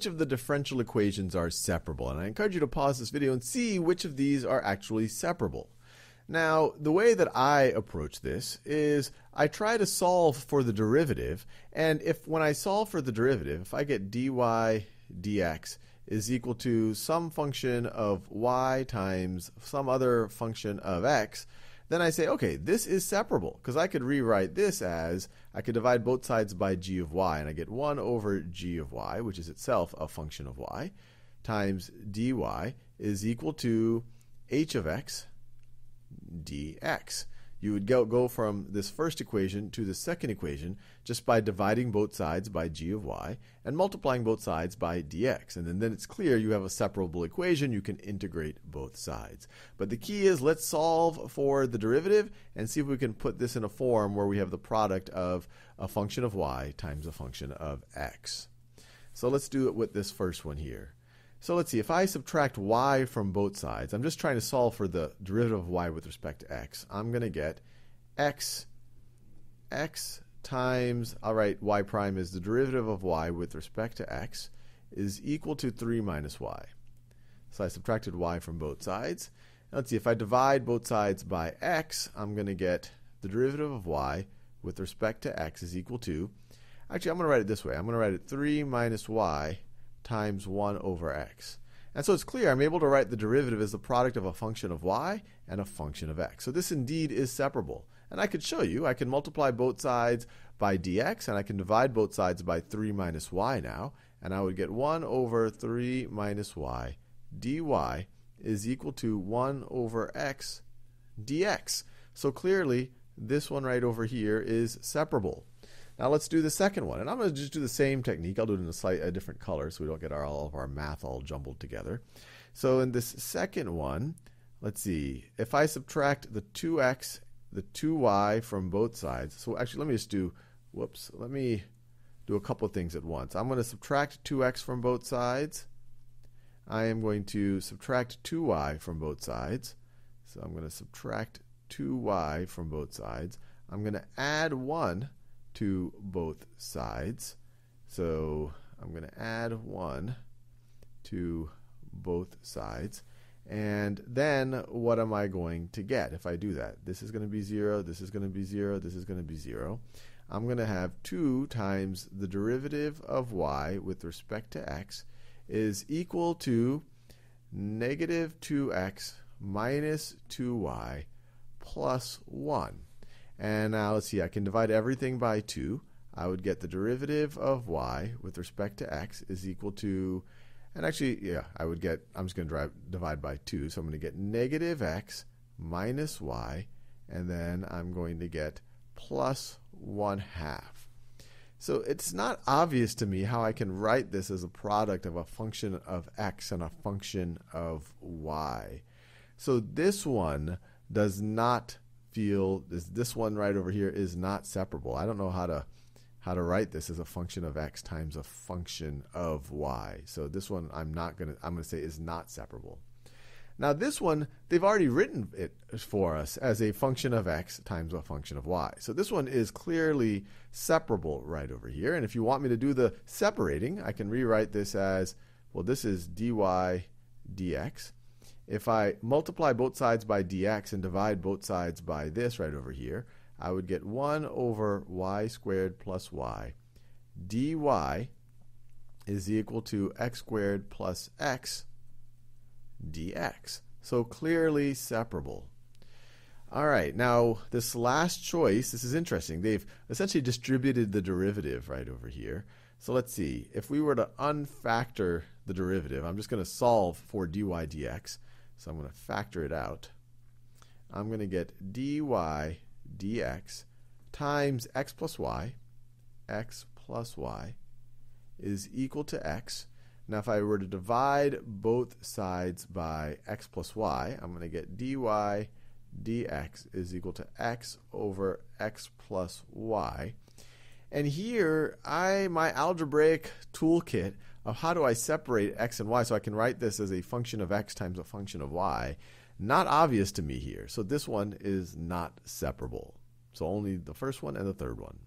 which of the differential equations are separable. And I encourage you to pause this video and see which of these are actually separable. Now, the way that I approach this is I try to solve for the derivative, and if when I solve for the derivative, if I get dy dx is equal to some function of y times some other function of x, then I say, okay, this is separable, because I could rewrite this as I could divide both sides by g of y, and I get 1 over g of y, which is itself a function of y, times dy is equal to h of x dx you would go, go from this first equation to the second equation just by dividing both sides by g of y and multiplying both sides by dx. And then, then it's clear you have a separable equation. You can integrate both sides. But the key is let's solve for the derivative and see if we can put this in a form where we have the product of a function of y times a function of x. So let's do it with this first one here. So let's see, if I subtract y from both sides, I'm just trying to solve for the derivative of y with respect to x. I'm going to get x, x times, all right, y prime is the derivative of y with respect to x, is equal to 3 minus y. So I subtracted y from both sides. let's see, if I divide both sides by x, I'm going to get the derivative of y with respect to x is equal to, actually, I'm going to write it this way. I'm going to write it 3 minus y times 1 over x. And so it's clear I'm able to write the derivative as the product of a function of y and a function of x. So this indeed is separable. And I could show you, I can multiply both sides by dx, and I can divide both sides by 3 minus y now, and I would get 1 over 3 minus y dy is equal to 1 over x dx. So clearly, this one right over here is separable. Now let's do the second one. And I'm going to just do the same technique. I'll do it in a slight a different color so we don't get our, all of our math all jumbled together. So in this second one, let's see. If I subtract the 2x, the 2y from both sides. So actually, let me just do, whoops, let me do a couple things at once. I'm going to subtract 2x from both sides. I am going to subtract 2y from both sides. So I'm going to subtract 2y from both sides. I'm going to add 1 to both sides. So I'm going to add 1 to both sides. And then what am I going to get if I do that? This is going to be 0, this is going to be 0, this is going to be 0. I'm going to have 2 times the derivative of y with respect to x is equal to negative 2x minus 2y plus 1. And now let's see, I can divide everything by 2. I would get the derivative of y with respect to x is equal to, and actually, yeah, I would get, I'm just going to divide by 2. So I'm going to get negative x minus y, and then I'm going to get plus 1 half. So it's not obvious to me how I can write this as a product of a function of x and a function of y. So this one does not feel this this one right over here is not separable. I don't know how to how to write this as a function of x times a function of y. So this one I'm not going to I'm going to say is not separable. Now this one they've already written it for us as a function of x times a function of y. So this one is clearly separable right over here. And if you want me to do the separating, I can rewrite this as well this is dy dx if I multiply both sides by dx and divide both sides by this right over here, I would get 1 over y squared plus y dy is equal to x squared plus x dx. So clearly separable. All right, now this last choice, this is interesting. They've essentially distributed the derivative right over here. So let's see. If we were to unfactor the derivative, I'm just going to solve for dy dx. So I'm going to factor it out. I'm going to get dy dx times x plus y, x plus y, is equal to x. Now if I were to divide both sides by x plus y, I'm going to get dy dx is equal to x over x plus y. And here, I my algebraic toolkit of how do I separate x and y so I can write this as a function of x times a function of y, not obvious to me here. So this one is not separable. So only the first one and the third one.